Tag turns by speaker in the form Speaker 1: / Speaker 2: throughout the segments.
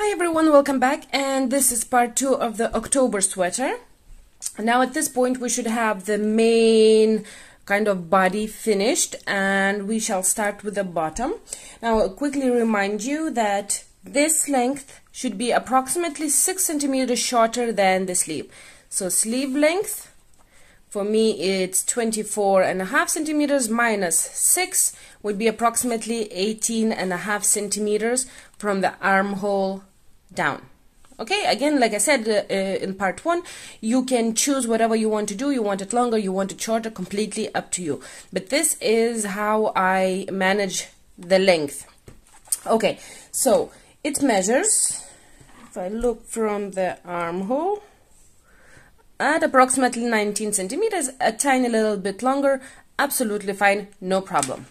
Speaker 1: Hi everyone, welcome back and this is part two of the October sweater. Now at this point we should have the main kind of body finished and we shall start with the bottom. Now I'll quickly remind you that this length should be approximately 6 centimeters shorter than the sleeve. So sleeve length for me it's 24 and a half centimeters minus 6 would be approximately 18 and a half centimeters from the armhole down okay again like i said uh, uh, in part one you can choose whatever you want to do you want it longer you want it shorter completely up to you but this is how i manage the length okay so it measures if i look from the armhole at approximately 19 centimeters a tiny little bit longer absolutely fine no problem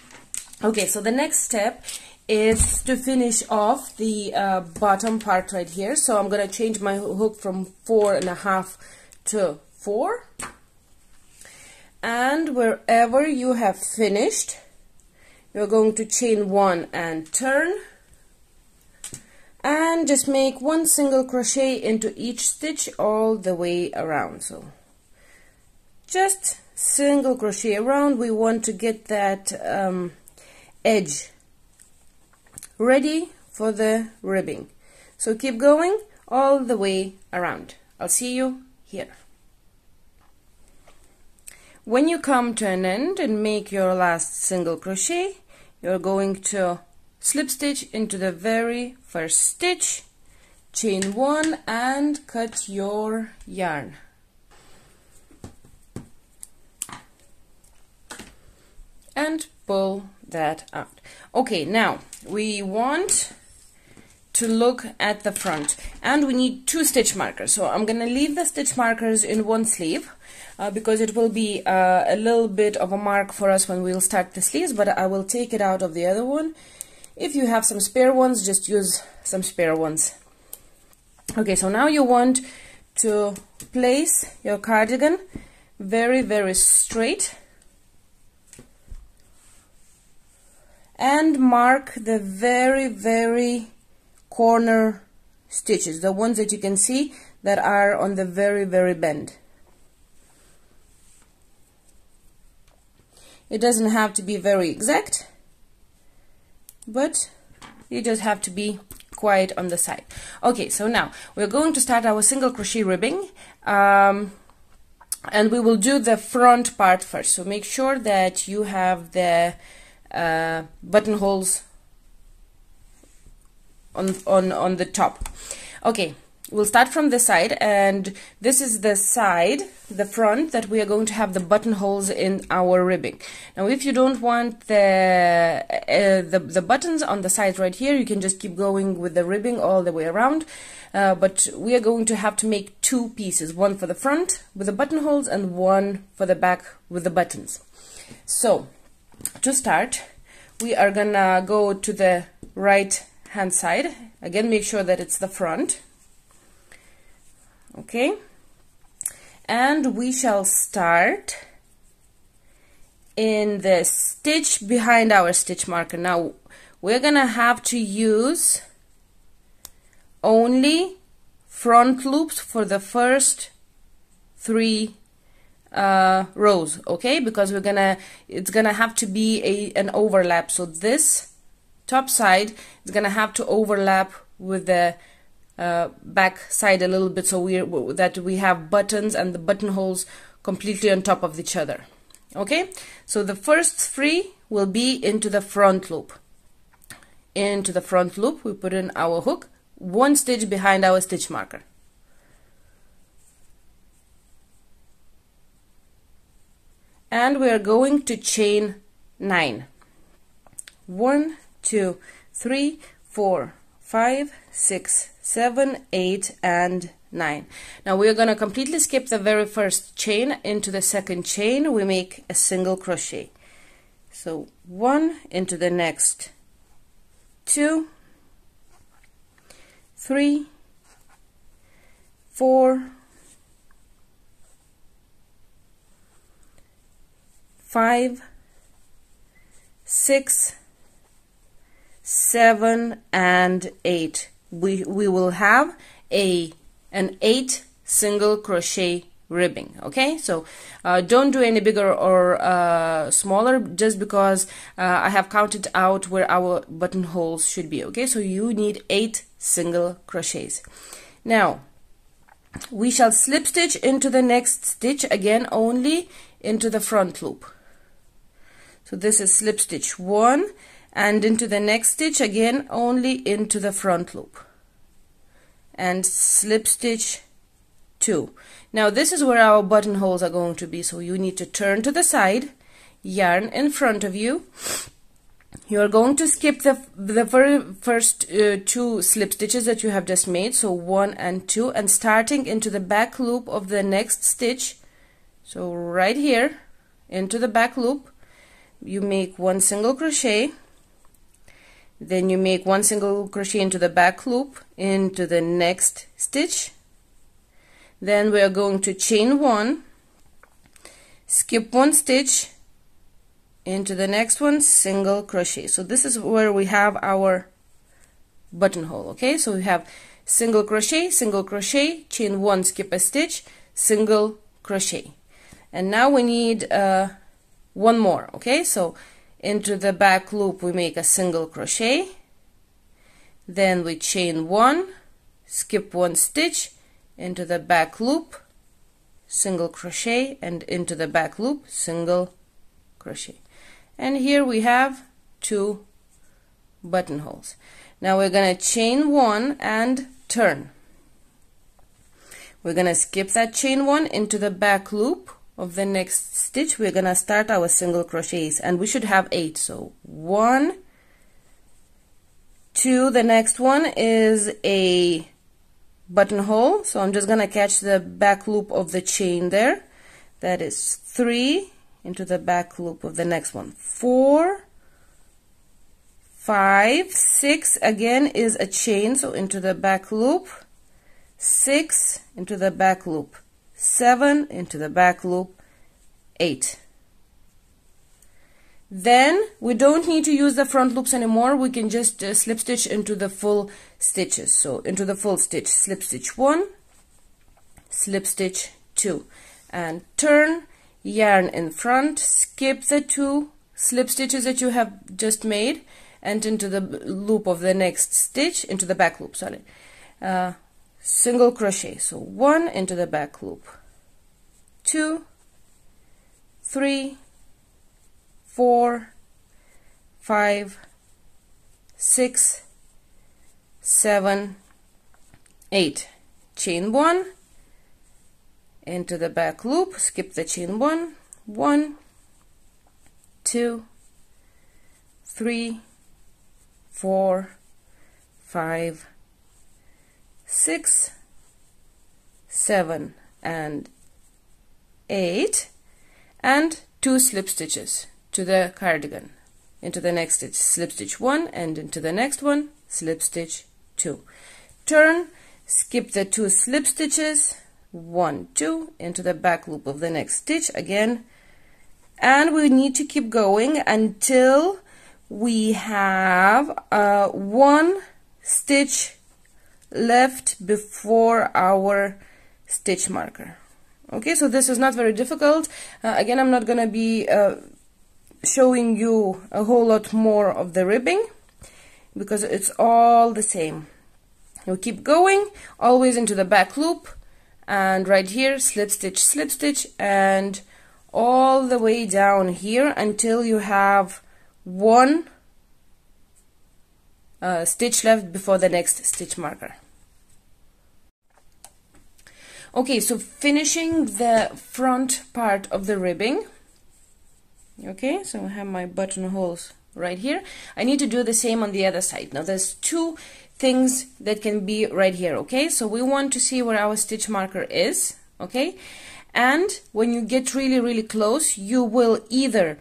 Speaker 1: okay so the next step is to finish off the uh, bottom part right here. So I'm going to change my hook from four and a half to four. And wherever you have finished, you're going to chain one and turn. And just make one single crochet into each stitch all the way around. So just single crochet around. We want to get that um, edge ready for the ribbing. So keep going all the way around. I'll see you here. When you come to an end and make your last single crochet, you're going to slip stitch into the very first stitch, chain one and cut your yarn. And pull that out. Okay, now we want to look at the front and we need two stitch markers so I'm gonna leave the stitch markers in one sleeve uh, because it will be uh, a little bit of a mark for us when we'll start the sleeves but I will take it out of the other one if you have some spare ones just use some spare ones okay so now you want to place your cardigan very very straight and mark the very very corner stitches the ones that you can see that are on the very very bend it doesn't have to be very exact but you just have to be quite on the side okay so now we're going to start our single crochet ribbing um, and we will do the front part first so make sure that you have the uh, buttonholes on, on, on the top. Okay, we'll start from the side and this is the side, the front, that we are going to have the buttonholes in our ribbing. Now if you don't want the, uh, the, the, buttons on the sides right here, you can just keep going with the ribbing all the way around. Uh, but we are going to have to make two pieces, one for the front with the buttonholes and one for the back with the buttons. So to start we are gonna go to the right hand side again make sure that it's the front okay and we shall start in the stitch behind our stitch marker now we're gonna have to use only front loops for the first three uh, rows okay because we're gonna it's gonna have to be a an overlap so this top side is gonna have to overlap with the uh, back side a little bit so we that we have buttons and the buttonholes completely on top of each other okay so the first three will be into the front loop into the front loop we put in our hook one stitch behind our stitch marker and we are going to chain 9 1 2 3 4 5 6 7 8 and 9 now we are going to completely skip the very first chain into the second chain we make a single crochet so 1 into the next 2 3 4 five, six, seven, and eight. We, we will have a an eight single crochet ribbing okay so uh, don't do any bigger or uh, smaller just because uh, I have counted out where our buttonholes should be okay so you need eight single crochets now we shall slip stitch into the next stitch again only into the front loop so this is slip stitch 1 and into the next stitch again only into the front loop and slip stitch 2 now this is where our buttonholes are going to be so you need to turn to the side yarn in front of you you are going to skip the the very first uh, two slip stitches that you have just made so one and two and starting into the back loop of the next stitch so right here into the back loop you make one single crochet then you make one single crochet into the back loop into the next stitch then we are going to chain one skip one stitch into the next one single crochet so this is where we have our buttonhole okay so we have single crochet single crochet chain one skip a stitch single crochet and now we need uh, one more okay so into the back loop we make a single crochet then we chain one skip one stitch into the back loop single crochet and into the back loop single crochet and here we have two buttonholes now we're gonna chain one and turn we're gonna skip that chain one into the back loop of the next stitch we're gonna start our single crochets and we should have eight so one two the next one is a buttonhole so I'm just gonna catch the back loop of the chain there that is three into the back loop of the next one four five six again is a chain so into the back loop six into the back loop 7 into the back loop 8 then we don't need to use the front loops anymore we can just uh, slip stitch into the full stitches so into the full stitch slip stitch 1 slip stitch 2 and turn yarn in front skip the two slip stitches that you have just made and into the loop of the next stitch into the back loop sorry uh, single crochet so one into the back loop two three four five six seven eight chain one into the back loop skip the chain one one two three four five 6, 7 and 8 and 2 slip stitches to the cardigan into the next stitch slip stitch 1 and into the next one slip stitch 2 turn skip the two slip stitches 1 2 into the back loop of the next stitch again and we need to keep going until we have uh, one stitch left before our stitch marker okay so this is not very difficult uh, again I'm not gonna be uh, showing you a whole lot more of the ribbing because it's all the same you keep going always into the back loop and right here slip stitch slip stitch and all the way down here until you have one uh, stitch left before the next stitch marker. Okay, so finishing the front part of the ribbing. Okay, so I have my buttonholes right here. I need to do the same on the other side. Now there's two things that can be right here, okay? So we want to see where our stitch marker is, okay? And when you get really, really close, you will either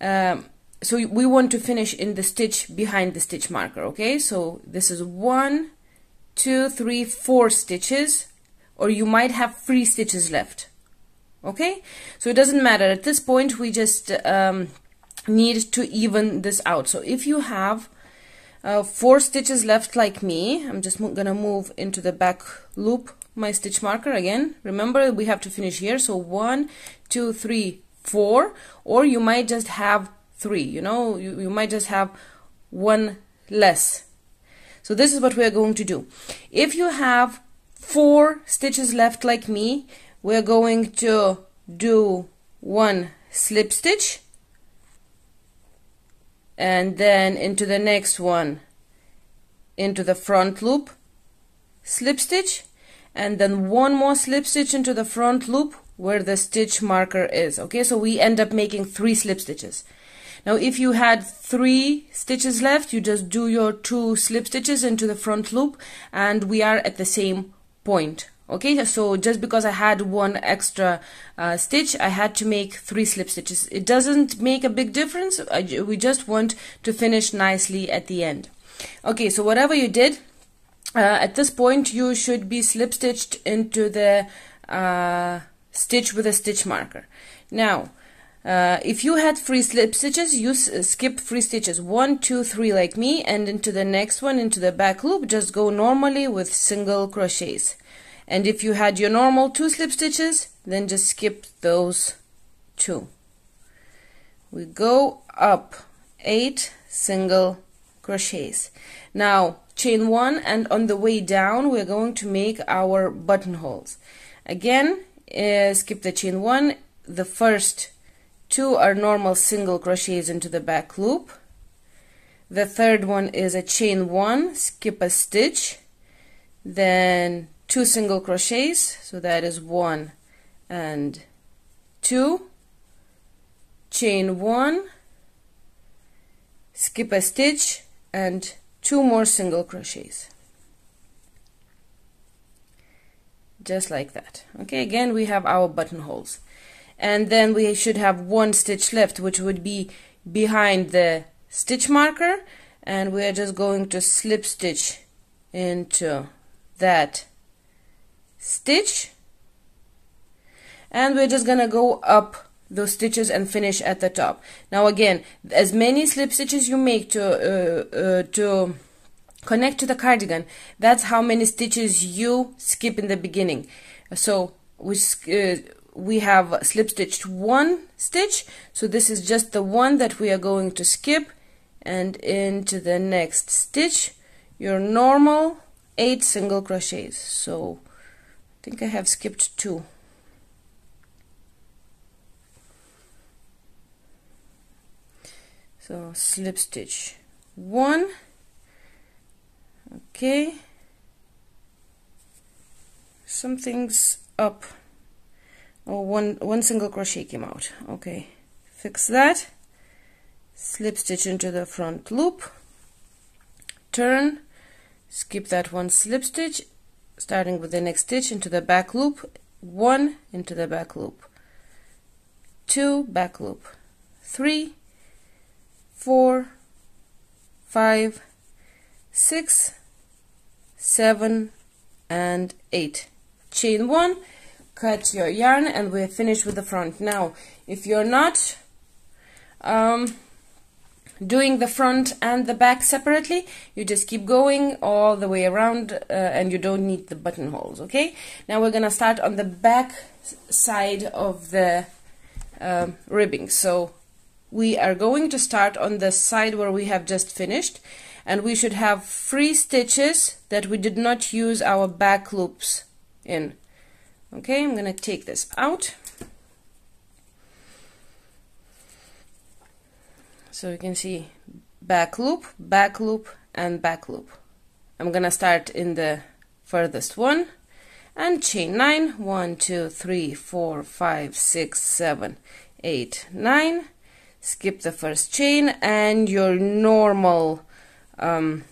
Speaker 1: um, so we want to finish in the stitch behind the stitch marker okay so this is one two three four stitches or you might have three stitches left okay so it doesn't matter at this point we just um, need to even this out so if you have uh, four stitches left like me I'm just gonna move into the back loop my stitch marker again remember we have to finish here so one two three four or you might just have three. You know, you, you might just have one less. So this is what we are going to do. If you have four stitches left like me, we're going to do one slip stitch and then into the next one into the front loop slip stitch and then one more slip stitch into the front loop where the stitch marker is okay so we end up making three slip stitches now if you had three stitches left, you just do your two slip stitches into the front loop and we are at the same point. Okay, so just because I had one extra uh, stitch, I had to make three slip stitches. It doesn't make a big difference. I, we just want to finish nicely at the end. Okay, so whatever you did, uh, at this point you should be slip stitched into the uh, stitch with a stitch marker. Now, uh, if you had free slip stitches you uh, skip free stitches one two three like me and into the next one into the back loop just go normally with single crochets and if you had your normal two slip stitches then just skip those two we go up eight single crochets now chain one and on the way down we're going to make our buttonholes again uh, skip the chain one the first two are normal single crochets into the back loop the third one is a chain one skip a stitch then two single crochets so that is one and two chain one skip a stitch and two more single crochets just like that okay again we have our buttonholes and then we should have one stitch left which would be behind the stitch marker and we are just going to slip stitch into that stitch and we're just gonna go up those stitches and finish at the top now again as many slip stitches you make to uh, uh, to connect to the cardigan that's how many stitches you skip in the beginning so we uh, we have slip stitched one stitch so this is just the one that we are going to skip and into the next stitch your normal eight single crochets so I think I have skipped two so slip stitch one okay something's up Oh, one one one single crochet came out okay fix that slip stitch into the front loop turn skip that one slip stitch starting with the next stitch into the back loop one into the back loop two back loop three four five six seven and eight chain one cut your yarn and we're finished with the front now if you're not um, doing the front and the back separately you just keep going all the way around uh, and you don't need the buttonholes okay now we're gonna start on the back side of the um, ribbing so we are going to start on the side where we have just finished and we should have three stitches that we did not use our back loops in Okay, I'm going to take this out. So you can see back loop, back loop, and back loop. I'm going to start in the furthest one and chain 9, 1, 2, 3, 4, 5, 6, 7, 8, 9. Skip the first chain and your normal um,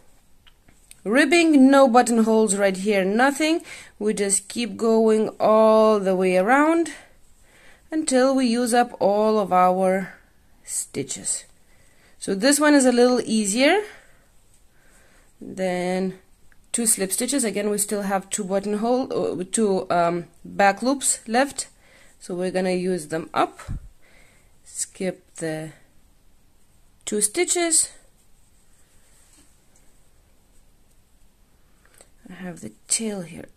Speaker 1: ribbing no buttonholes right here nothing we just keep going all the way around until we use up all of our stitches so this one is a little easier than two slip stitches again we still have two buttonhole uh, two um, back loops left so we're gonna use them up skip the two stitches I have the tail here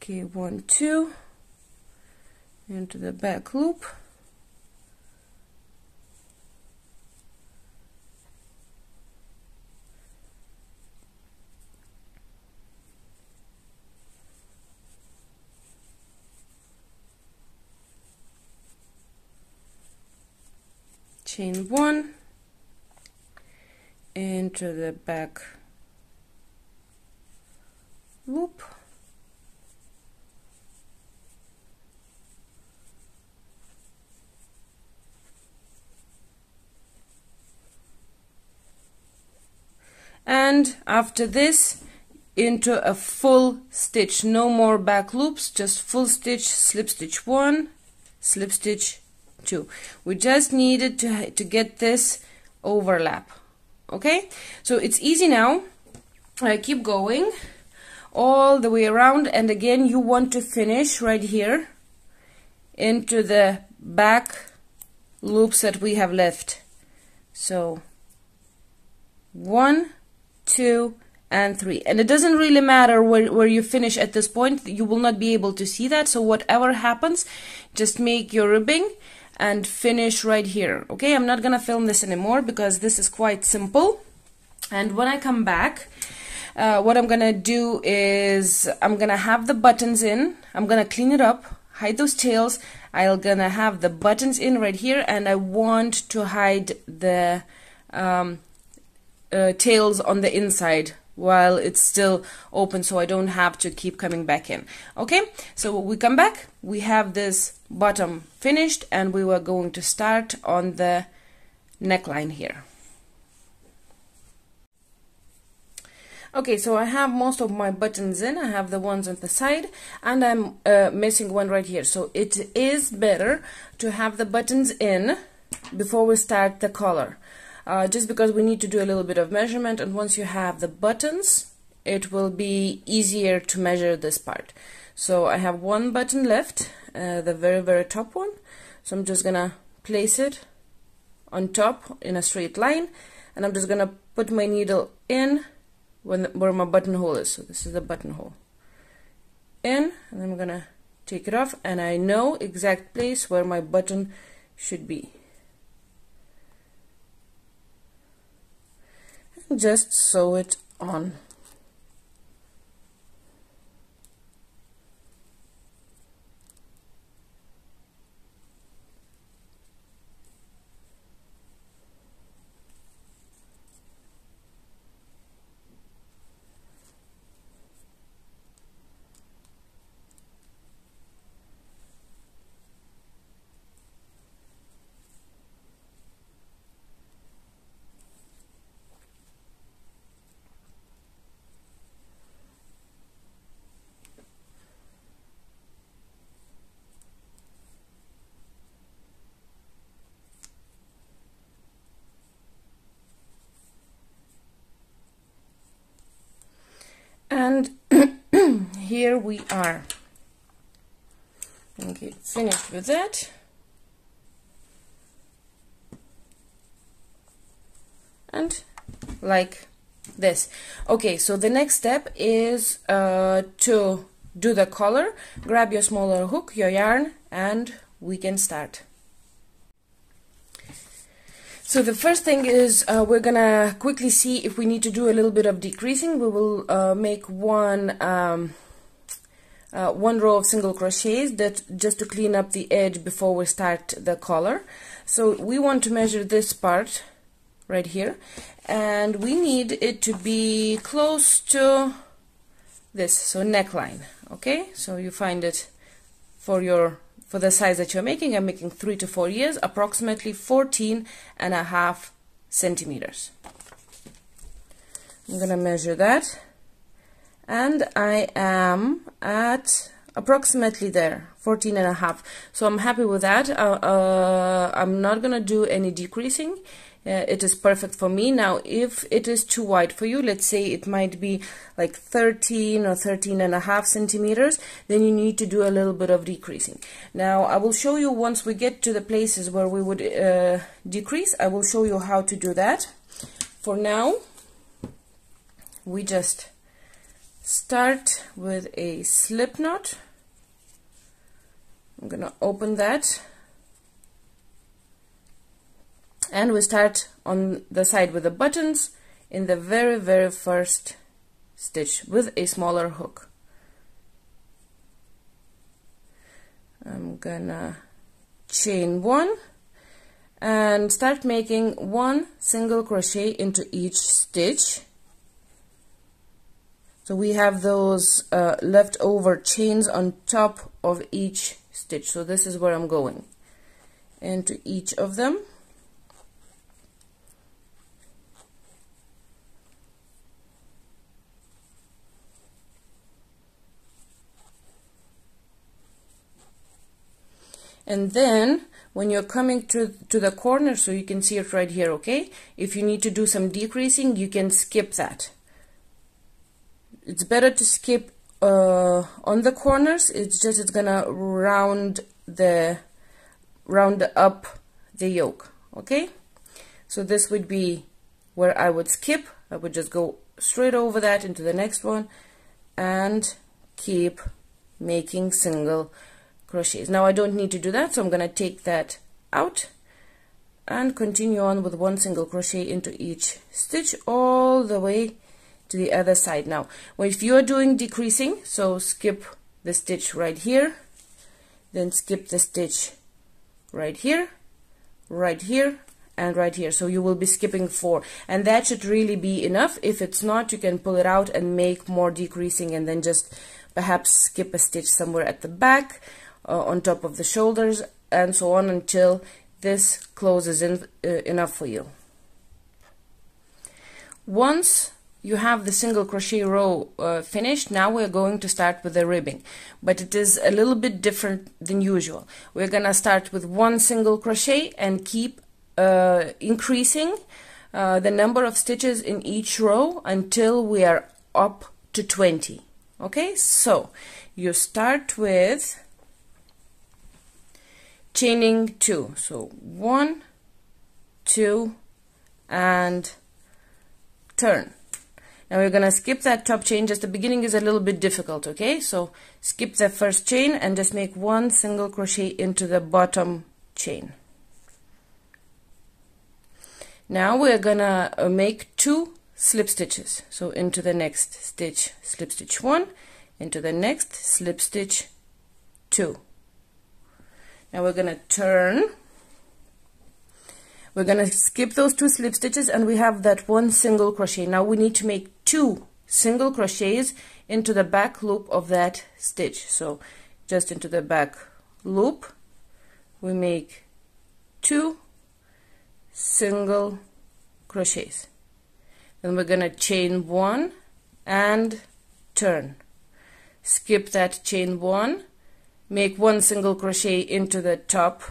Speaker 1: okay one two into the back loop chain one into the back loop and after this into a full stitch no more back loops just full stitch slip stitch one slip stitch two we just needed to to get this overlap okay so it's easy now I uh, keep going all the way around and again you want to finish right here into the back loops that we have left so one two and three and it doesn't really matter where, where you finish at this point you will not be able to see that so whatever happens just make your ribbing and finish right here okay I'm not gonna film this anymore because this is quite simple and when I come back uh, what I'm gonna do is I'm gonna have the buttons in I'm gonna clean it up hide those tails I'm gonna have the buttons in right here and I want to hide the um, uh, tails on the inside while it's still open so I don't have to keep coming back in okay so we come back we have this bottom finished and we were going to start on the neckline here. Okay, so I have most of my buttons in. I have the ones on the side and I'm uh, missing one right here. So it is better to have the buttons in before we start the collar. Uh, just because we need to do a little bit of measurement and once you have the buttons, it will be easier to measure this part. So I have one button left uh, the very very top one so I'm just gonna place it on top in a straight line and I'm just gonna put my needle in when where my buttonhole is so this is the buttonhole in and I'm gonna take it off and I know exact place where my button should be and just sew it on here we are okay finished with that and like this okay so the next step is uh, to do the color. grab your smaller hook your yarn and we can start so the first thing is uh, we're gonna quickly see if we need to do a little bit of decreasing we will uh, make one um, uh, one row of single crochets that just to clean up the edge before we start the collar so we want to measure this part right here and we need it to be close to this so neckline okay so you find it for your for the size that you're making I'm making three to four years approximately 14 and a half centimeters I'm gonna measure that and I am at approximately there 14 and a half so I'm happy with that uh, uh, I'm not gonna do any decreasing uh, it is perfect for me now if it is too wide for you let's say it might be like 13 or 13 and a half centimeters then you need to do a little bit of decreasing now I will show you once we get to the places where we would uh, decrease I will show you how to do that for now we just start with a slip knot I'm gonna open that and we start on the side with the buttons in the very very first stitch with a smaller hook I'm gonna chain one and start making one single crochet into each stitch so we have those uh, leftover chains on top of each stitch so this is where I'm going into each of them and then when you're coming to to the corner so you can see it right here okay if you need to do some decreasing you can skip that it's better to skip uh, on the corners it's just it's gonna round the round up the yoke. okay so this would be where I would skip I would just go straight over that into the next one and keep making single crochets now I don't need to do that so I'm gonna take that out and continue on with one single crochet into each stitch all the way to the other side now well if you're doing decreasing so skip the stitch right here then skip the stitch right here right here and right here so you will be skipping four and that should really be enough if it's not you can pull it out and make more decreasing and then just perhaps skip a stitch somewhere at the back uh, on top of the shoulders and so on until this closes in uh, enough for you once you have the single crochet row uh, finished now we're going to start with the ribbing but it is a little bit different than usual we're gonna start with one single crochet and keep uh, increasing uh, the number of stitches in each row until we are up to 20 okay so you start with chaining two so one two and turn now we're going to skip that top chain, just the beginning is a little bit difficult, okay? So skip the first chain and just make one single crochet into the bottom chain. Now we're going to uh, make two slip stitches. So into the next stitch, slip stitch 1, into the next slip stitch 2. Now we're going to turn we're going to skip those two slip stitches and we have that one single crochet now we need to make two single crochets into the back loop of that stitch so just into the back loop we make two single crochets then we're going to chain one and turn skip that chain one make one single crochet into the top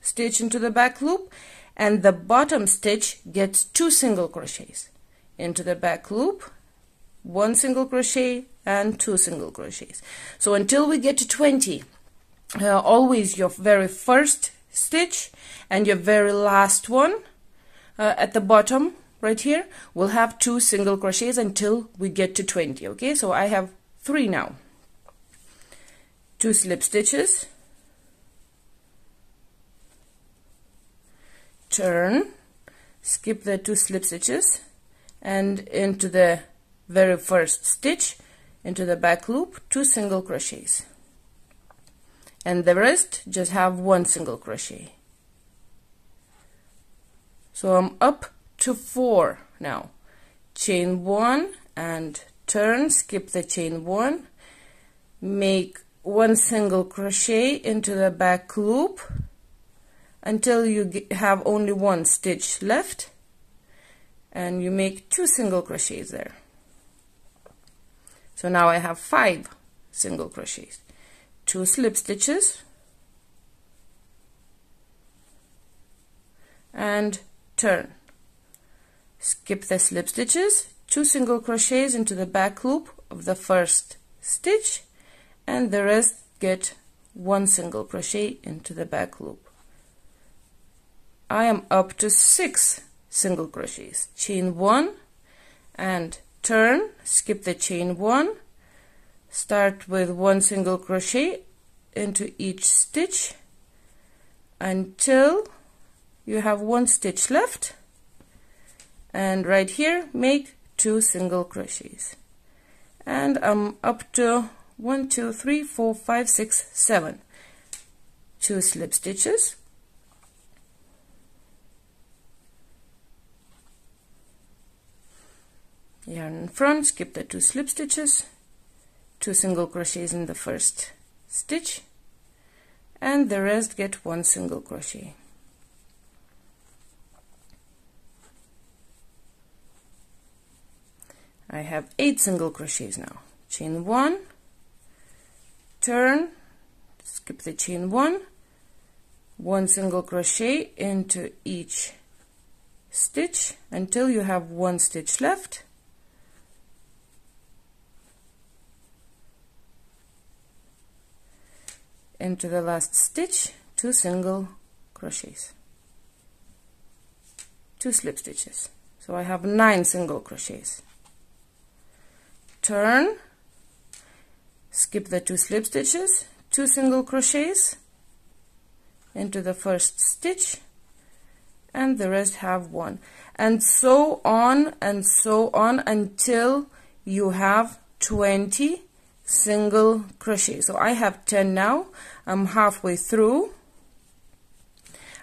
Speaker 1: stitch into the back loop and the bottom stitch gets two single crochets into the back loop one single crochet and two single crochets so until we get to 20 uh, always your very first stitch and your very last one uh, at the bottom right here will have two single crochets until we get to 20 okay so I have three now two slip stitches turn, skip the two slip stitches and into the very first stitch, into the back loop, two single crochets. And the rest just have one single crochet. So I'm up to four now. Chain one and turn, skip the chain one, make one single crochet into the back loop until you have only one stitch left and you make two single crochets there so now I have five single crochets two slip stitches and turn skip the slip stitches two single crochets into the back loop of the first stitch and the rest get one single crochet into the back loop I am up to six single crochets chain one and turn skip the chain one start with one single crochet into each stitch until you have one stitch left and right here make two single crochets and I'm up to one two three four five six seven two slip stitches yarn in front skip the two slip stitches two single crochets in the first stitch and the rest get one single crochet I have eight single crochets now chain one turn skip the chain one one single crochet into each stitch until you have one stitch left into the last stitch two single crochets two slip stitches so I have nine single crochets turn skip the two slip stitches two single crochets into the first stitch and the rest have one and so on and so on until you have 20 single crochet so I have 10 now I'm halfway through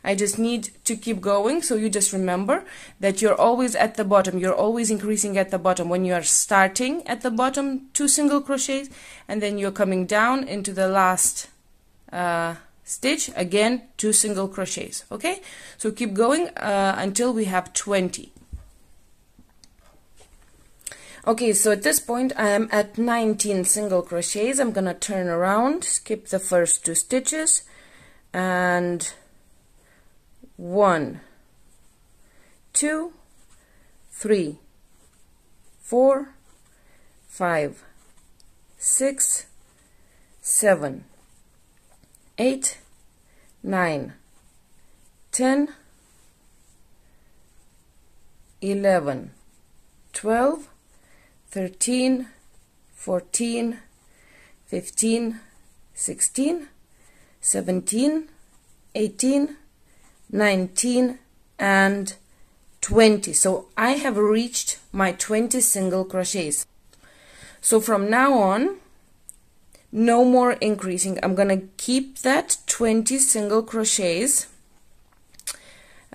Speaker 1: I just need to keep going so you just remember that you're always at the bottom you're always increasing at the bottom when you are starting at the bottom two single crochets and then you're coming down into the last uh, stitch again two single crochets okay so keep going uh, until we have 20 okay so at this point I am at 19 single crochets I'm gonna turn around skip the first two stitches and one, two, three, four, five, six, seven, eight, nine, ten, eleven, twelve. 13, 14, 15, 16, 17, 18, 19, and 20. So I have reached my 20 single crochets. So from now on, no more increasing. I'm going to keep that 20 single crochets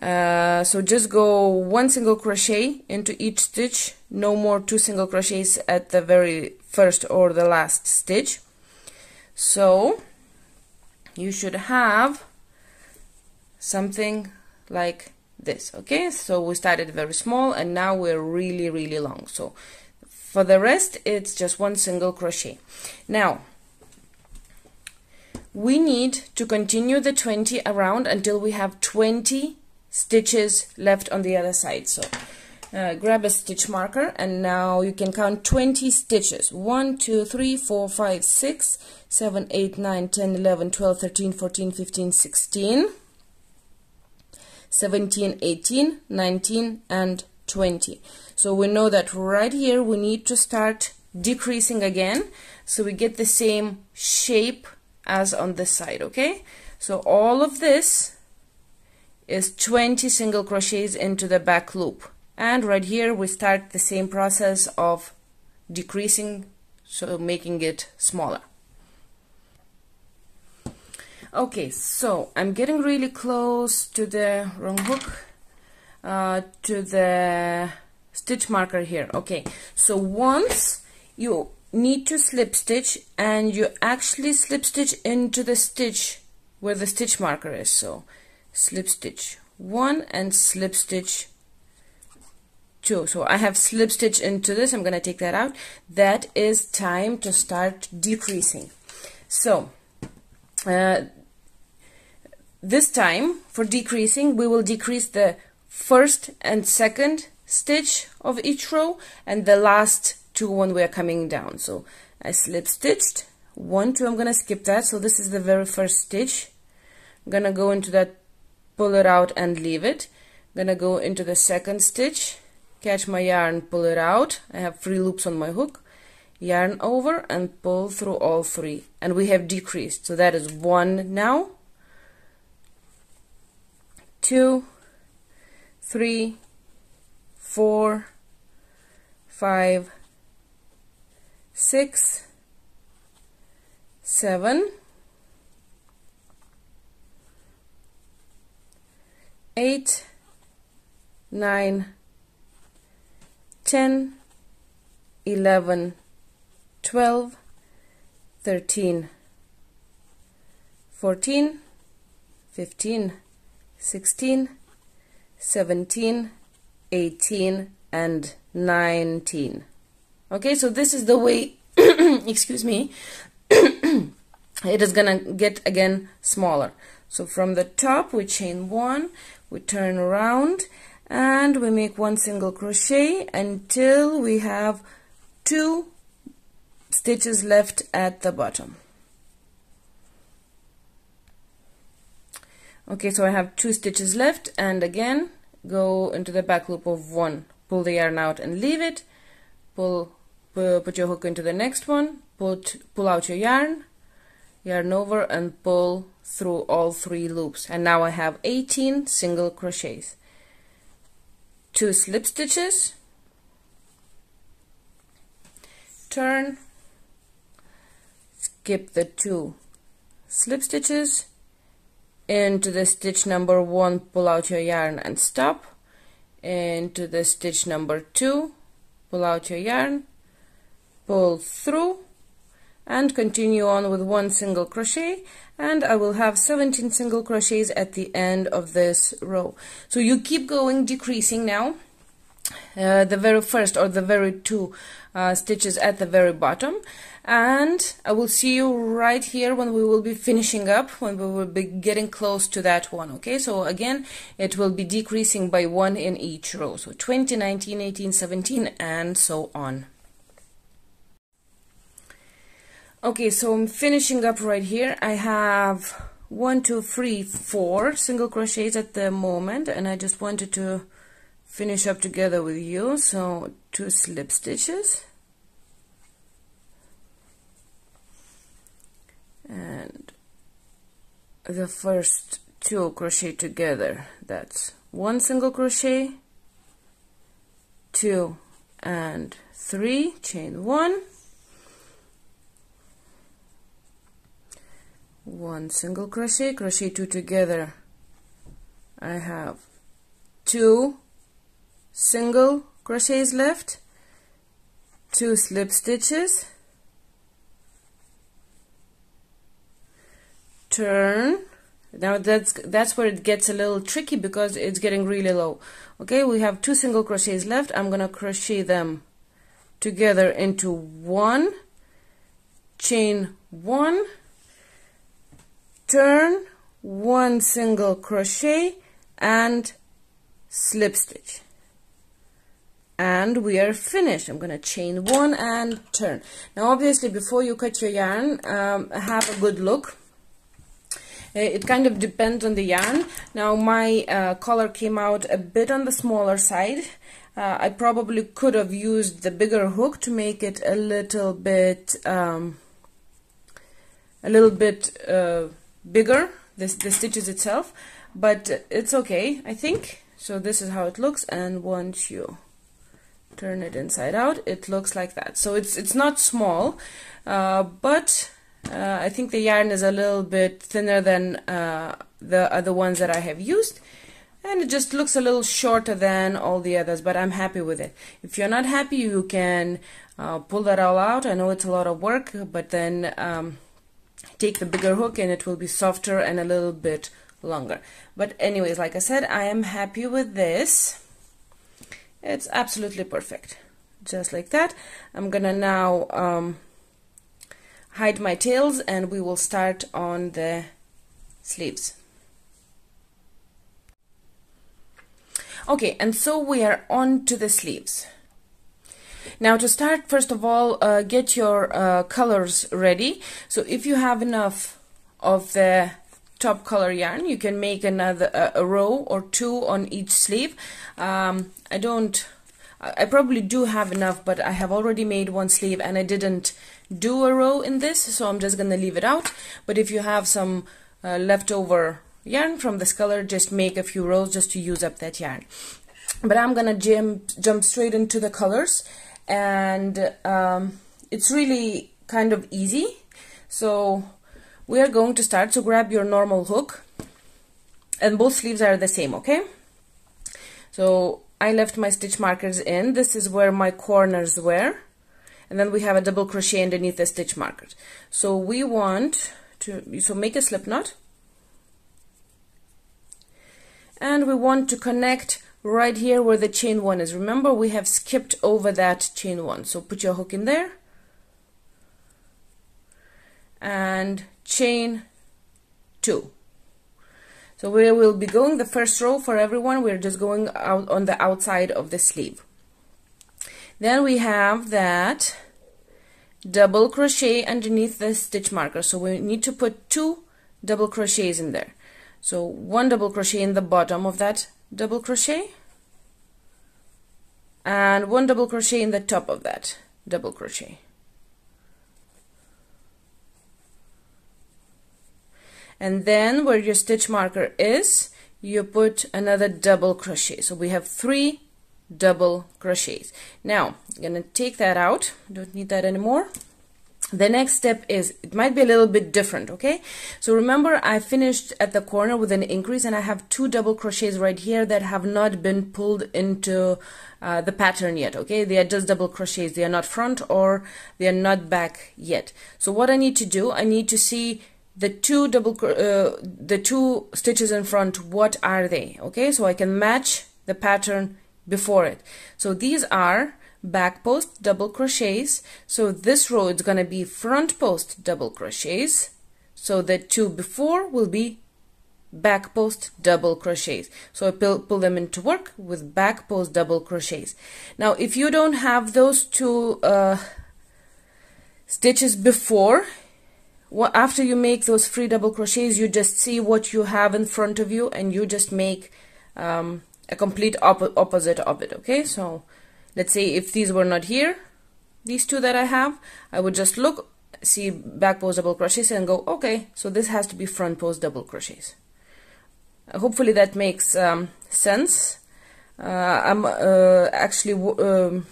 Speaker 1: uh, so just go one single crochet into each stitch no more two single crochets at the very first or the last stitch so you should have something like this okay so we started very small and now we're really really long so for the rest it's just one single crochet now we need to continue the 20 around until we have 20 stitches left on the other side so uh, grab a stitch marker and now you can count 20 stitches 1 2 3 4 5 6 7 8 9 10 11 12 13 14 15 16 17 18 19 and 20 so we know that right here we need to start decreasing again so we get the same shape as on this side okay so all of this is 20 single crochets into the back loop and right here we start the same process of decreasing so making it smaller okay so I'm getting really close to the wrong hook uh, to the stitch marker here okay so once you need to slip stitch and you actually slip stitch into the stitch where the stitch marker is so slip stitch 1 and slip stitch 2 so I have slip stitch into this I'm gonna take that out that is time to start decreasing so uh, this time for decreasing we will decrease the first and second stitch of each row and the last two when we are coming down so I slip stitched one two I'm gonna skip that so this is the very first stitch I'm gonna go into that pull it out and leave it gonna go into the second stitch catch my yarn pull it out I have three loops on my hook yarn over and pull through all three and we have decreased so that is one now two three four five six seven 8, 9, 10, 11, 12, 13, 14, 15, 16, 17, 18, and 19. Okay, so this is the way, excuse me, it is gonna get again smaller. So from the top we chain one, we turn around and we make one single crochet until we have two stitches left at the bottom. Okay, so I have two stitches left and again go into the back loop of one. Pull the yarn out and leave it. Pull, pull put your hook into the next one. Put, pull out your yarn yarn over and pull through all three loops and now I have 18 single crochets two slip stitches turn skip the two slip stitches into the stitch number one pull out your yarn and stop into the stitch number two pull out your yarn pull through and continue on with one single crochet and I will have 17 single crochets at the end of this row so you keep going decreasing now uh, the very first or the very two uh, stitches at the very bottom and I will see you right here when we will be finishing up when we will be getting close to that one okay so again it will be decreasing by one in each row so 20 19 18 17 and so on okay so I'm finishing up right here I have one two three four single crochets at the moment and I just wanted to finish up together with you so two slip stitches and the first two crochet together that's one single crochet two and three chain one one single crochet crochet two together I have two single crochets left two slip stitches turn now that's that's where it gets a little tricky because it's getting really low okay we have two single crochets left I'm gonna crochet them together into one chain one turn one single crochet and slip stitch and we are finished I'm gonna chain one and turn now obviously before you cut your yarn um, have a good look uh, it kind of depends on the yarn now my uh, came out a bit on the smaller side uh, I probably could have used the bigger hook to make it a little bit um, a little bit uh, bigger the the stitches itself but it's okay I think so this is how it looks and once you turn it inside out it looks like that so it's it's not small uh, but uh, I think the yarn is a little bit thinner than uh, the other ones that I have used and it just looks a little shorter than all the others but I'm happy with it if you're not happy you can uh, pull that all out I know it's a lot of work but then um, take the bigger hook and it will be softer and a little bit longer but anyways like I said I am happy with this it's absolutely perfect just like that I'm gonna now um, hide my tails and we will start on the sleeves okay and so we are on to the sleeves now to start, first of all, uh, get your uh, colors ready. So if you have enough of the top color yarn, you can make another uh, a row or two on each sleeve. Um, I don't, I probably do have enough, but I have already made one sleeve and I didn't do a row in this, so I'm just gonna leave it out. But if you have some uh, leftover yarn from this color, just make a few rows just to use up that yarn but I'm gonna jump jump straight into the colors and um, it's really kind of easy so we are going to start so grab your normal hook and both sleeves are the same okay so I left my stitch markers in this is where my corners were and then we have a double crochet underneath the stitch markers so we want to so make a slip knot and we want to connect right here where the chain one is. Remember, we have skipped over that chain one. So put your hook in there and chain two. So we will be going the first row for everyone. We're just going out on the outside of the sleeve. Then we have that double crochet underneath the stitch marker. So we need to put two double crochets in there. So one double crochet in the bottom of that double crochet and one double crochet in the top of that double crochet and then where your stitch marker is you put another double crochet so we have three double crochets now I'm gonna take that out don't need that anymore the next step is it might be a little bit different okay so remember I finished at the corner with an increase and I have two double crochets right here that have not been pulled into uh, the pattern yet okay they are just double crochets they are not front or they are not back yet so what I need to do I need to see the two double uh, the two stitches in front what are they okay so I can match the pattern before it so these are back post double crochets so this row is going to be front post double crochets so the two before will be back post double crochets so I pull, pull them into work with back post double crochets now if you don't have those two uh, stitches before well, after you make those three double crochets you just see what you have in front of you and you just make um, a complete op opposite of it okay so let's say if these were not here these two that I have I would just look see back post double crochets and go okay so this has to be front post double crochets uh, hopefully that makes um, sense uh, I'm uh, actually um,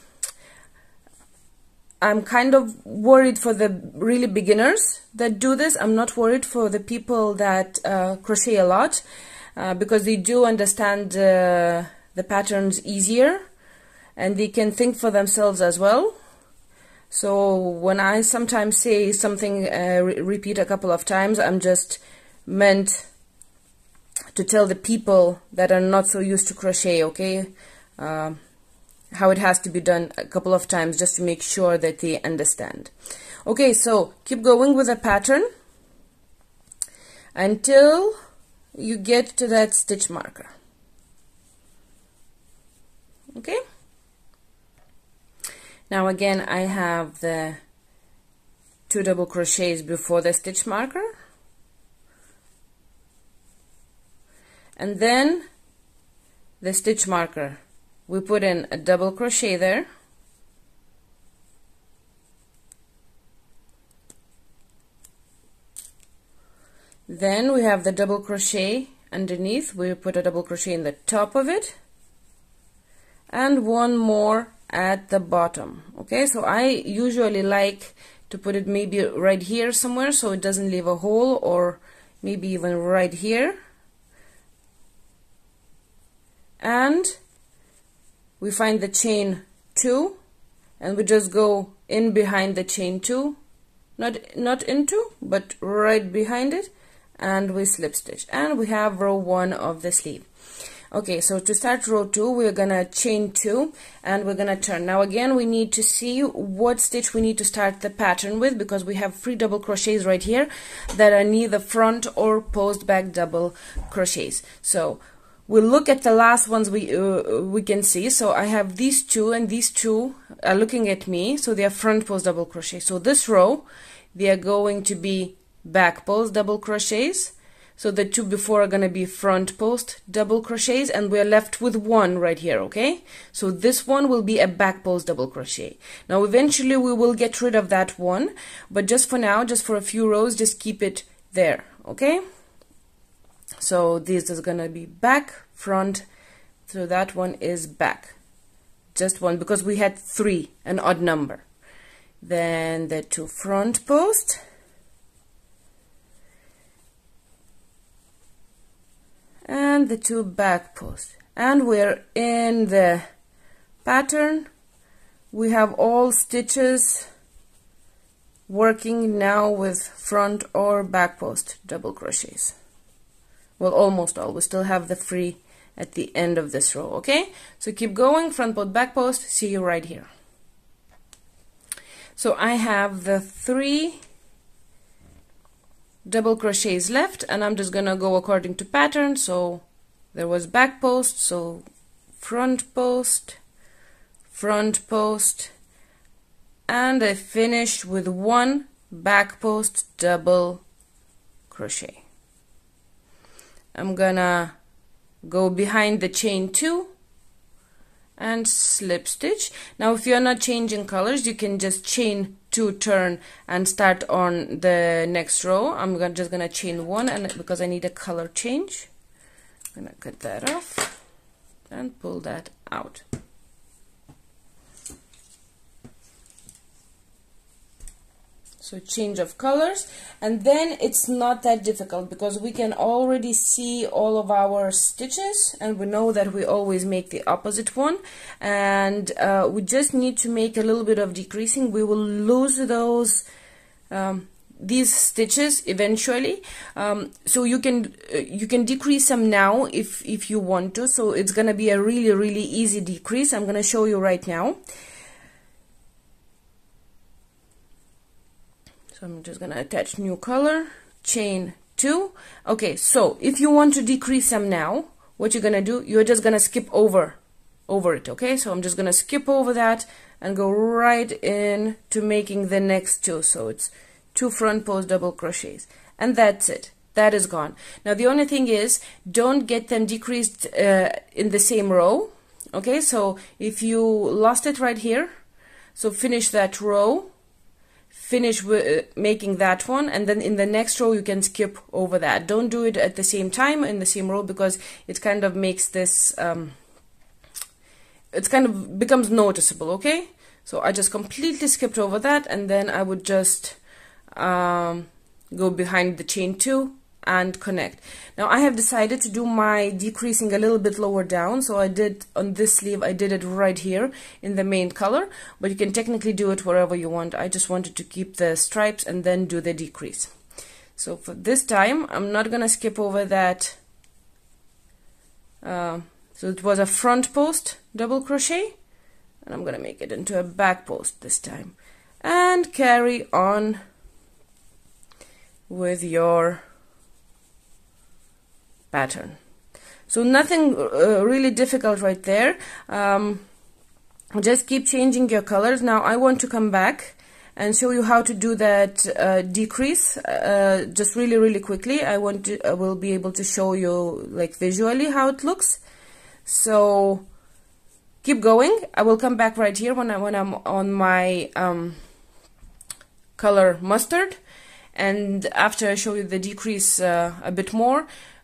Speaker 1: I'm kind of worried for the really beginners that do this I'm not worried for the people that uh, crochet a lot uh, because they do understand the patterns easier and they can think for themselves as well. So when I sometimes say something, uh, re repeat a couple of times, I'm just meant to tell the people that are not so used to crochet, okay, uh, how it has to be done a couple of times just to make sure that they understand. Okay, so keep going with the pattern until you get to that stitch marker. Okay? now again I have the two double crochets before the stitch marker and then the stitch marker we put in a double crochet there then we have the double crochet underneath we put a double crochet in the top of it and one more at the bottom okay so I usually like to put it maybe right here somewhere so it doesn't leave a hole or maybe even right here and we find the chain 2 and we just go in behind the chain 2 not not into but right behind it and we slip stitch and we have row 1 of the sleeve okay so to start row 2 we're gonna chain 2 and we're gonna turn now again we need to see what stitch we need to start the pattern with because we have three double crochets right here that are neither front or post back double crochets so we look at the last ones we uh, we can see so I have these two and these two are looking at me so they are front post double crochet so this row they are going to be back post double crochets so the two before are gonna be front post double crochets and we're left with one right here okay so this one will be a back post double crochet now eventually we will get rid of that one but just for now just for a few rows just keep it there okay so this is gonna be back front so that one is back just one because we had three an odd number then the two front post and the two back posts and we're in the pattern we have all stitches working now with front or back post double crochets well almost all we still have the free at the end of this row okay so keep going front post back post see you right here so I have the three double crochets left and I'm just gonna go according to pattern so there was back post so front post front post and I finished with one back post double crochet I'm gonna go behind the chain two and slip stitch now if you're not changing colors you can just chain two turn and start on the next row I'm just gonna chain one and because I need a color change I'm gonna cut that off and pull that out so change of colors and then it's not that difficult because we can already see all of our stitches and we know that we always make the opposite one and uh, we just need to make a little bit of decreasing we will lose those um, these stitches eventually um, so you can uh, you can decrease them now if if you want to so it's gonna be a really really easy decrease I'm gonna show you right now So I'm just gonna attach new color, chain two. Okay, so if you want to decrease them now, what you're gonna do, you're just gonna skip over, over it, okay? So I'm just gonna skip over that and go right in to making the next two. So it's two front post double crochets and that's it that is gone. Now the only thing is don't get them decreased uh, in the same row. Okay, so if you lost it right here, so finish that row finish uh, making that one and then in the next row you can skip over that don't do it at the same time in the same row because it kind of makes this um, it kind of becomes noticeable okay so I just completely skipped over that and then I would just um, go behind the chain two and connect. Now I have decided to do my decreasing a little bit lower down. So I did on this sleeve, I did it right here in the main color, but you can technically do it wherever you want. I just wanted to keep the stripes and then do the decrease. So for this time, I'm not going to skip over that. Uh, so it was a front post double crochet and I'm going to make it into a back post this time and carry on with your pattern. So nothing uh, really difficult right there. Um, just keep changing your colors. Now I want to come back and show you how to do that uh, decrease uh, just really really quickly I want to I will be able to show you like visually how it looks so keep going I will come back right here when I when I'm on my um, color mustard and after I show you the decrease uh, a bit more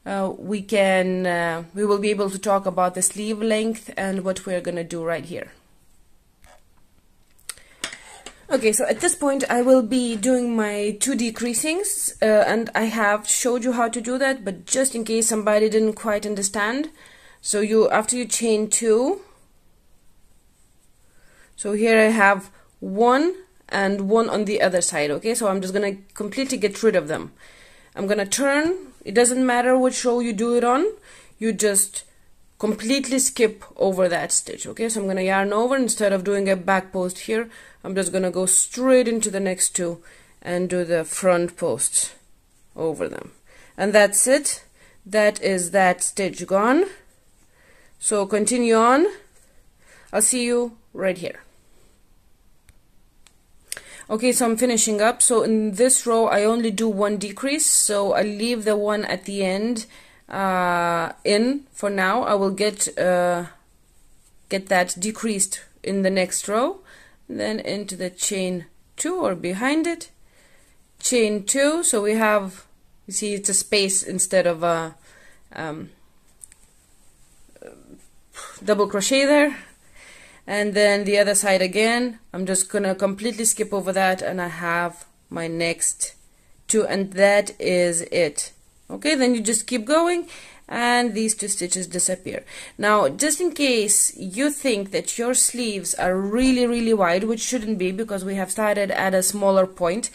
Speaker 1: uh, we can uh, we will be able to talk about the sleeve length and what we're gonna do right here okay so at this point I will be doing my 2d creasings uh, and I have showed you how to do that but just in case somebody didn't quite understand so you after you chain two so here I have one and one on the other side okay so I'm just gonna completely get rid of them I'm gonna turn it doesn't matter which row you do it on. You just completely skip over that stitch. Okay, so I'm going to yarn over. Instead of doing a back post here, I'm just going to go straight into the next two and do the front post over them. And that's it. That is that stitch gone. So continue on. I'll see you right here okay so I'm finishing up so in this row I only do one decrease so I leave the one at the end uh, in for now I will get uh, get that decreased in the next row then into the chain 2 or behind it chain 2 so we have you see it's a space instead of a um, double crochet there and then the other side again I'm just gonna completely skip over that and I have my next two and that is it okay then you just keep going and these two stitches disappear now just in case you think that your sleeves are really really wide which shouldn't be because we have started at a smaller point,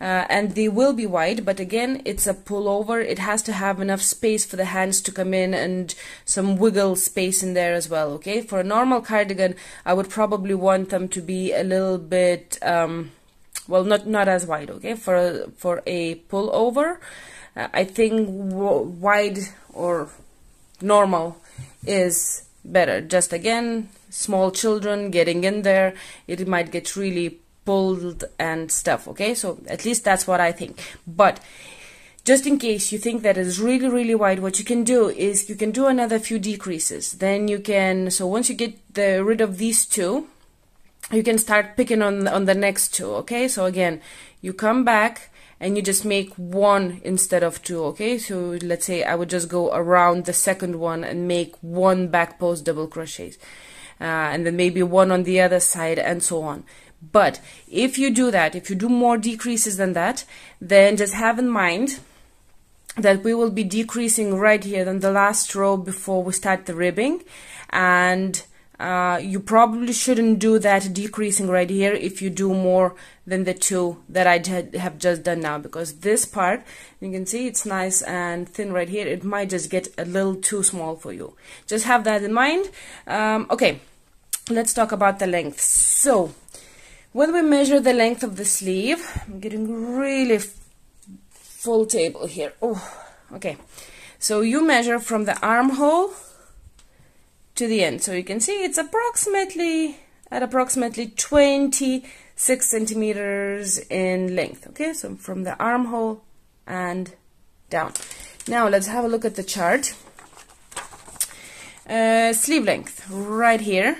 Speaker 1: uh, and they will be wide but again it's a pullover it has to have enough space for the hands to come in and some wiggle space in there as well okay for a normal cardigan I would probably want them to be a little bit um, well not not as wide okay for a, for a pullover uh, I think wide or normal is better. Just again, small children getting in there, it might get really pulled and stuff, okay? So at least that's what I think. But just in case you think that is really, really wide, what you can do is you can do another few decreases. Then you can, so once you get the, rid of these two, you can start picking on, on the next two, okay? So again, you come back, and you just make one instead of two okay so let's say I would just go around the second one and make one back post double crochets uh, and then maybe one on the other side and so on but if you do that if you do more decreases than that then just have in mind that we will be decreasing right here than the last row before we start the ribbing and uh, you probably shouldn't do that decreasing right here if you do more than the two that I have just done now because this part you can see it's nice and thin right here it might just get a little too small for you just have that in mind um, okay let's talk about the length so when we measure the length of the sleeve I'm getting really full table here oh okay so you measure from the armhole to the end. So you can see it's approximately at approximately 26 centimeters in length. Okay, so from the armhole and down. Now let's have a look at the chart. Uh, sleeve length right here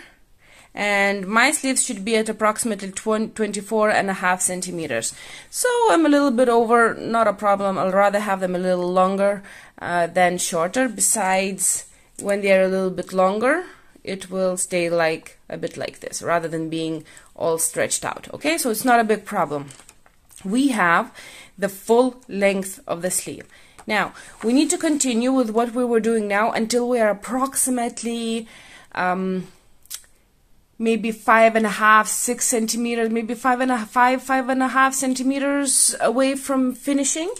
Speaker 1: and my sleeves should be at approximately 20, 24 and a half centimeters so I'm a little bit over not a problem I'll rather have them a little longer uh, than shorter besides when they are a little bit longer it will stay like a bit like this rather than being all stretched out okay so it's not a big problem we have the full length of the sleeve now we need to continue with what we were doing now until we are approximately um, maybe five and a half six centimeters maybe five and a five five and a half centimeters away from finishing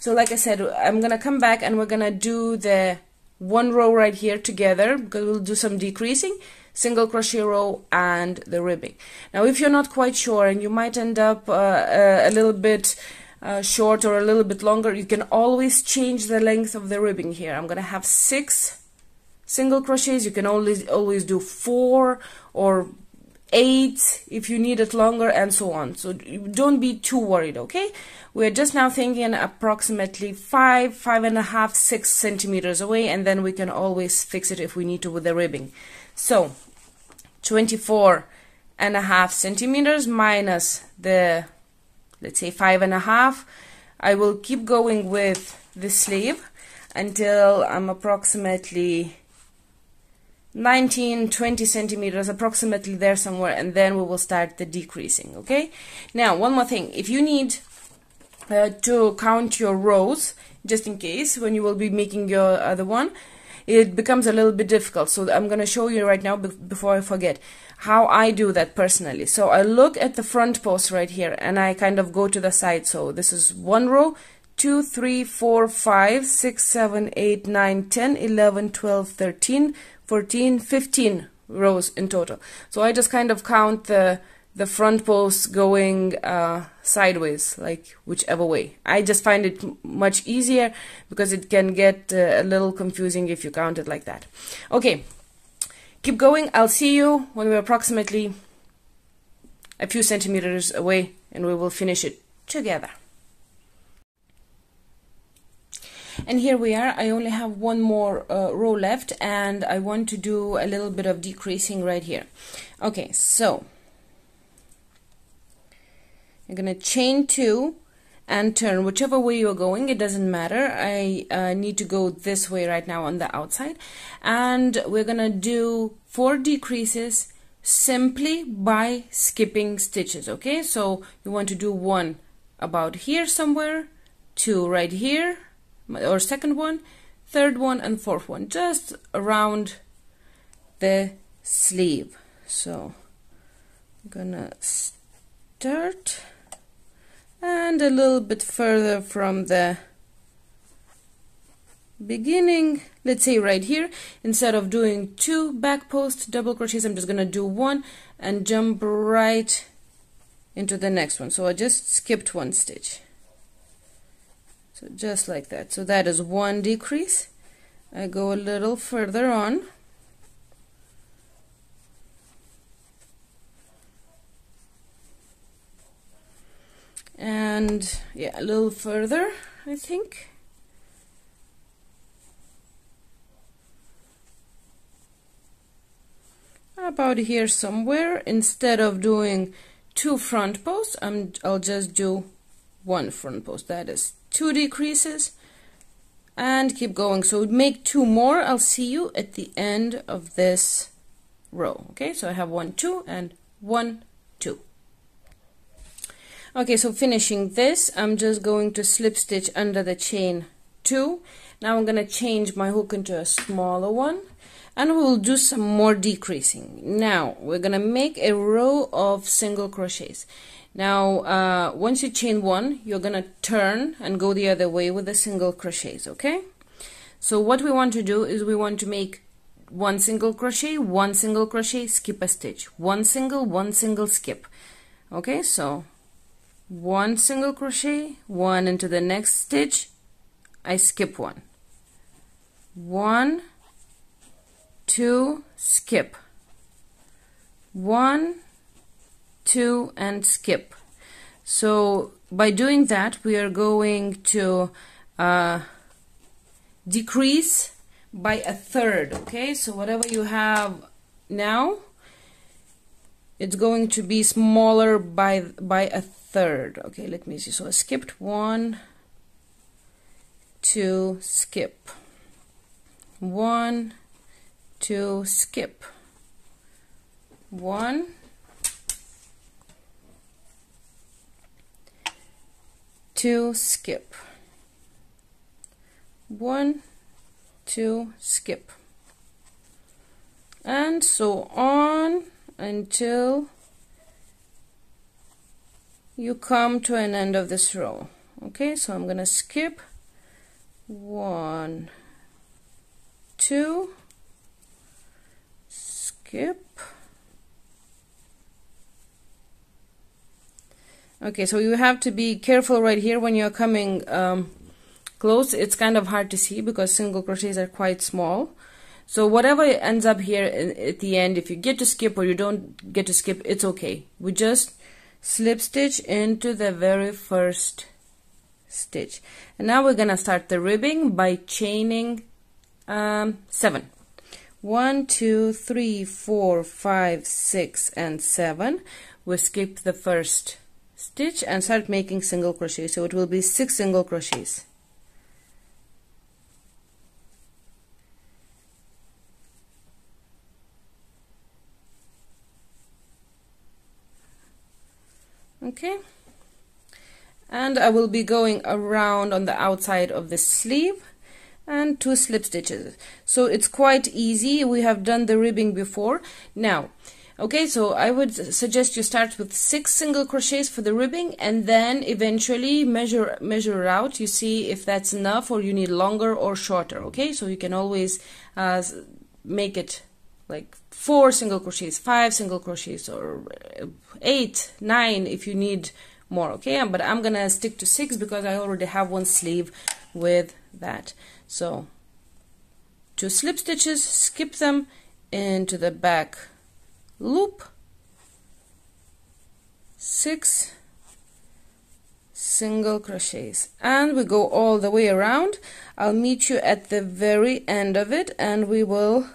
Speaker 1: so like I said I'm gonna come back and we're gonna do the one row right here together because we'll do some decreasing single crochet row and the ribbing now if you're not quite sure and you might end up uh, uh, a little bit uh, short or a little bit longer you can always change the length of the ribbing here I'm gonna have six single crochets you can always always do four or eight if you need it longer and so on so don't be too worried okay we're just now thinking approximately five five and a half six centimeters away and then we can always fix it if we need to with the ribbing so 24 and a half centimeters minus the let's say five and a half I will keep going with the sleeve until I'm approximately 19 20 centimeters approximately there somewhere and then we will start the decreasing okay now one more thing if you need uh, to count your rows just in case when you will be making your other one it becomes a little bit difficult so I'm gonna show you right now be before I forget how I do that personally so I look at the front post right here and I kind of go to the side so this is one row 2 3 4 5 6 7 8 9 10 11 12 13 14, 15 rows in total. So I just kind of count the the front posts going uh, sideways, like whichever way. I just find it much easier because it can get uh, a little confusing if you count it like that. Okay, keep going. I'll see you when we're approximately a few centimeters away and we will finish it together. and here we are I only have one more uh, row left and I want to do a little bit of decreasing right here okay so I'm gonna chain two and turn whichever way you're going it doesn't matter I uh, need to go this way right now on the outside and we're gonna do four decreases simply by skipping stitches okay so you want to do one about here somewhere two right here or second one, third one and fourth one, just around the sleeve. So I'm gonna start and a little bit further from the beginning let's say right here instead of doing two back post double crochets I'm just gonna do one and jump right into the next one so I just skipped one stitch so just like that so that is one decrease I go a little further on and yeah a little further I think about here somewhere instead of doing two front posts i will just do one front post that is two decreases and keep going so make two more I'll see you at the end of this row okay so I have one two and one two okay so finishing this I'm just going to slip stitch under the chain two now I'm gonna change my hook into a smaller one and we'll do some more decreasing now we're gonna make a row of single crochets now, uh, once you chain one, you're gonna turn and go the other way with the single crochets, okay? So what we want to do is we want to make one single crochet, one single crochet, skip a stitch, one single, one single skip. Okay, so one single crochet, one into the next stitch, I skip one. One, two, skip. One, 2 and skip. So by doing that we are going to uh, decrease by a third okay so whatever you have now it's going to be smaller by by a third okay let me see so I skipped one two skip one two skip one two skip one two skip and so on until you come to an end of this row okay so I'm gonna skip one two skip Okay, so you have to be careful right here when you're coming um, close. It's kind of hard to see because single crochets are quite small. So whatever ends up here at the end, if you get to skip or you don't get to skip, it's okay. We just slip stitch into the very first stitch. And now we're gonna start the ribbing by chaining um, seven. One, two, three, four, five, six, and seven. We skip the first stitch and start making single crochet so it will be six single crochets okay and I will be going around on the outside of the sleeve and two slip stitches so it's quite easy we have done the ribbing before now Okay, so I would suggest you start with six single crochets for the ribbing and then eventually measure measure out. You see if that's enough or you need longer or shorter. Okay, so you can always uh, make it like four single crochets, five single crochets, or uh, eight, nine if you need more. Okay, um, but I'm gonna stick to six because I already have one sleeve with that. So two slip stitches, skip them into the back loop 6 single crochets and we go all the way around I'll meet you at the very end of it and we will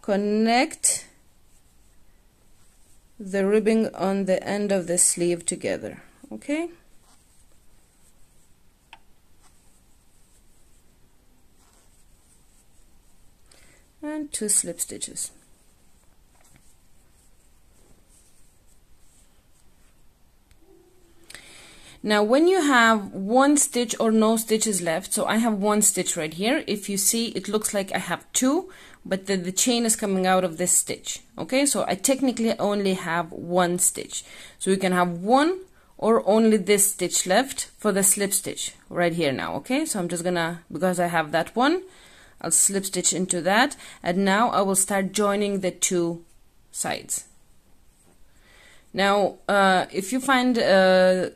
Speaker 1: connect the ribbing on the end of the sleeve together okay and two slip stitches Now when you have one stitch or no stitches left, so I have one stitch right here, if you see it looks like I have two, but the, the chain is coming out of this stitch, okay? So I technically only have one stitch. So you can have one or only this stitch left for the slip stitch right here now, okay? So I'm just gonna, because I have that one, I'll slip stitch into that and now I will start joining the two sides. Now, uh, if you find uh,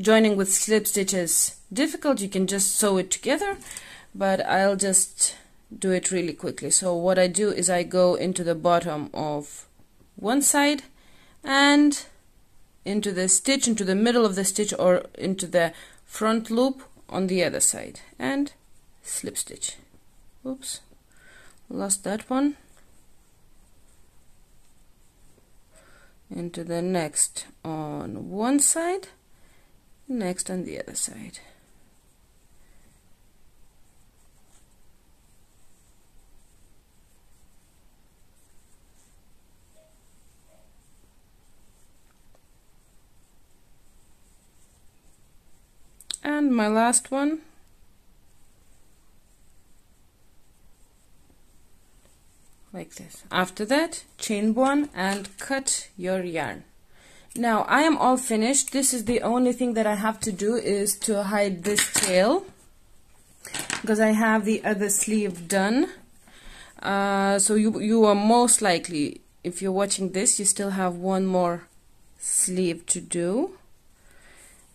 Speaker 1: joining with slip stitch is difficult you can just sew it together but I'll just do it really quickly so what I do is I go into the bottom of one side and into the stitch into the middle of the stitch or into the front loop on the other side and slip stitch oops lost that one into the next on one side next on the other side and my last one like this after that chain one and cut your yarn now I am all finished. This is the only thing that I have to do is to hide this tail because I have the other sleeve done. Uh, so you, you are most likely, if you're watching this, you still have one more sleeve to do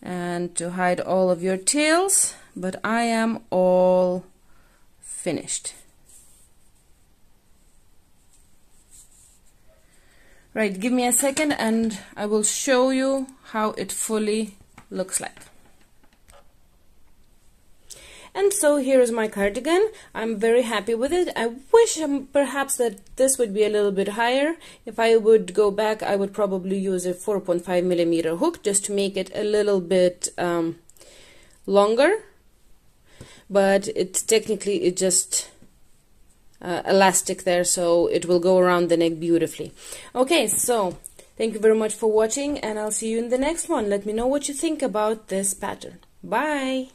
Speaker 1: and to hide all of your tails but I am all finished Right, give me a second and I will show you how it fully looks like. And so here is my cardigan. I'm very happy with it. I wish um, perhaps that this would be a little bit higher. If I would go back, I would probably use a 4.5 millimeter hook just to make it a little bit um, longer. But it technically it just uh, elastic there so it will go around the neck beautifully okay so thank you very much for watching and I'll see you in the next one let me know what you think about this pattern bye